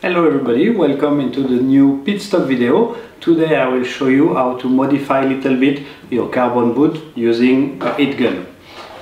Hello everybody, welcome into the new pit stop video. Today I will show you how to modify a little bit your carbon boot using a heat gun.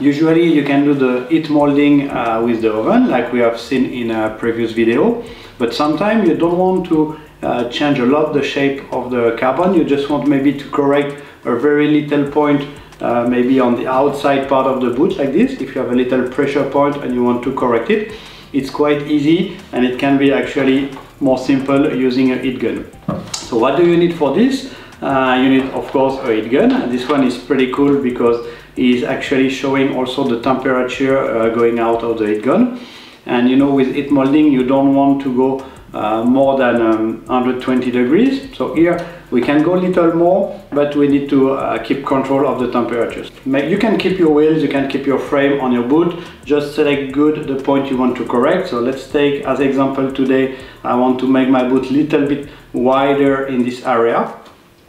Usually you can do the heat molding uh, with the oven like we have seen in a previous video but sometimes you don't want to uh, change a lot the shape of the carbon you just want maybe to correct a very little point uh, maybe on the outside part of the boot like this if you have a little pressure point and you want to correct it it's quite easy and it can be actually more simple using a heat gun. So what do you need for this? Uh, you need of course a heat gun. This one is pretty cool because it's actually showing also the temperature uh, going out of the heat gun. And you know with heat molding you don't want to go uh, more than um, 120 degrees. So here we can go a little more, but we need to uh, keep control of the temperatures. You can keep your wheels, you can keep your frame on your boot, just select good the point you want to correct. So let's take as example today, I want to make my boot little bit wider in this area.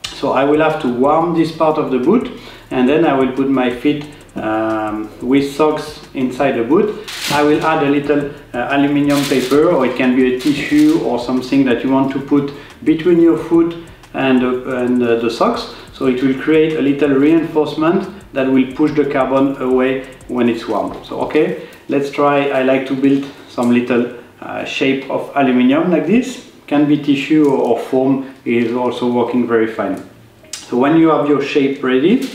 So I will have to warm this part of the boot and then I will put my feet um, with socks inside the boot. I will add a little uh, aluminium paper or it can be a tissue or something that you want to put between your foot and, uh, and uh, the socks. So it will create a little reinforcement that will push the carbon away when it's warm. So okay, let's try. I like to build some little uh, shape of aluminium like this. Can be tissue or foam is also working very fine. So when you have your shape ready,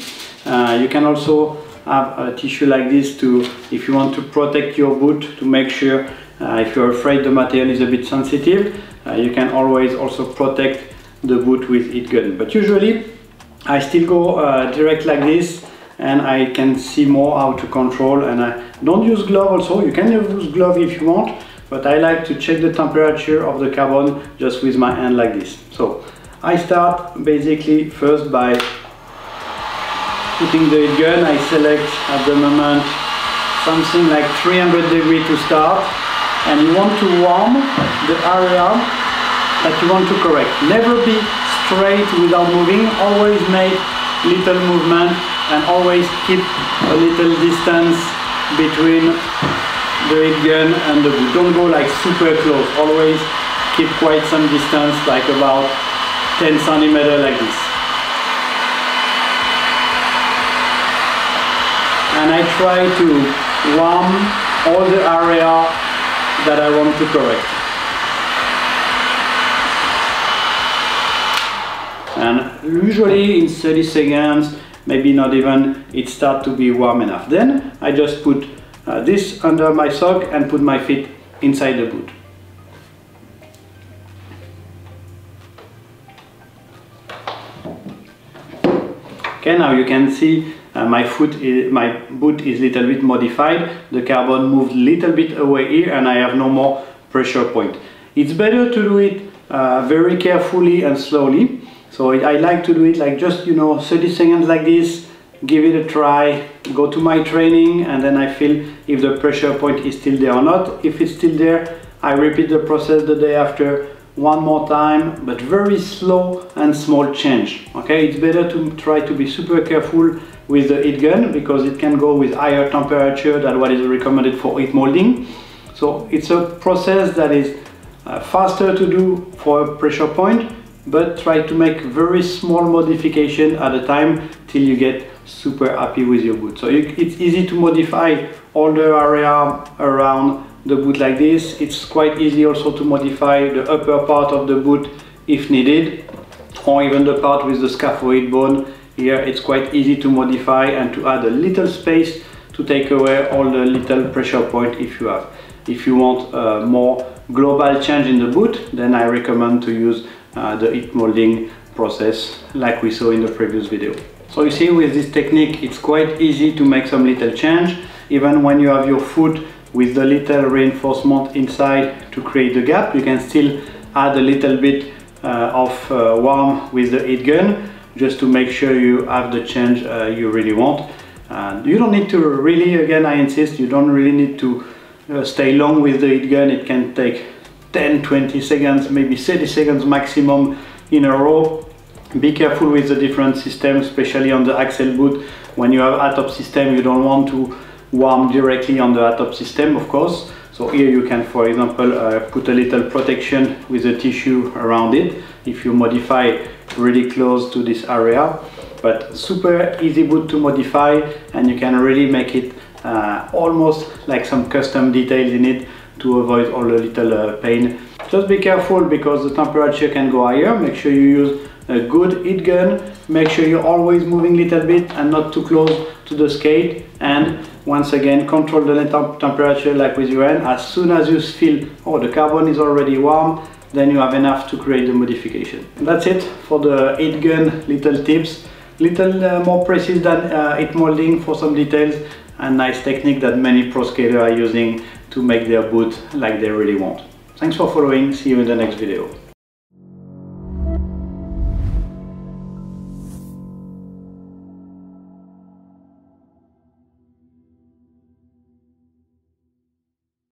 uh, you can also have a tissue like this to, if you want to protect your boot, to make sure uh, if you're afraid the material is a bit sensitive, uh, you can always also protect the boot with heat gun. But usually I still go uh, direct like this and I can see more how to control and I don't use glove also, you can use glove if you want, but I like to check the temperature of the carbon just with my hand like this. So I start basically first by putting the heat gun, I select at the moment something like 300 degree to start and you want to warm the area that you want to correct. Never be straight without moving, always make little movement and always keep a little distance between the heat gun and the boot. Don't go like super close, always keep quite some distance like about 10 centimeter like this. and I try to warm all the area that I want to correct. And usually in 30 seconds, maybe not even, it starts to be warm enough. Then I just put uh, this under my sock and put my feet inside the boot. Okay, now you can see uh, my foot is, my boot is little bit modified the carbon moved little bit away here and I have no more pressure point it's better to do it uh, very carefully and slowly so I like to do it like just you know 30 seconds like this give it a try go to my training and then I feel if the pressure point is still there or not if it's still there I repeat the process the day after one more time but very slow and small change okay it's better to try to be super careful with the heat gun because it can go with higher temperature than what is recommended for heat molding. So it's a process that is uh, faster to do for a pressure point, but try to make very small modification at a time till you get super happy with your boot. So you, it's easy to modify all the area around the boot like this. It's quite easy also to modify the upper part of the boot if needed, or even the part with the scaphoid bone here it's quite easy to modify and to add a little space to take away all the little pressure point if you have. If you want a more global change in the boot, then I recommend to use uh, the heat molding process like we saw in the previous video. So you see with this technique it's quite easy to make some little change even when you have your foot with the little reinforcement inside to create the gap you can still add a little bit uh, of uh, warm with the heat gun just to make sure you have the change uh, you really want. And you don't need to really, again I insist, you don't really need to uh, stay long with the heat gun. It can take 10, 20 seconds, maybe 30 seconds maximum in a row. Be careful with the different systems, especially on the Accel boot. When you have ATOP system, you don't want to warm directly on the ATOP system, of course. So here you can, for example, uh, put a little protection with a tissue around it if you modify really close to this area. But super easy boot to modify and you can really make it uh, almost like some custom details in it to avoid all the little uh, pain. Just be careful because the temperature can go higher. Make sure you use a good heat gun. Make sure you're always moving a little bit and not too close to the skate. And once again, control the temp temperature like with your hand. As soon as you feel, oh, the carbon is already warm, then you have enough to create the modification. And that's it for the heat gun little tips. Little uh, more precise than uh, heat molding for some details and nice technique that many pro skaters are using to make their boot like they really want. Thanks for following, see you in the next video.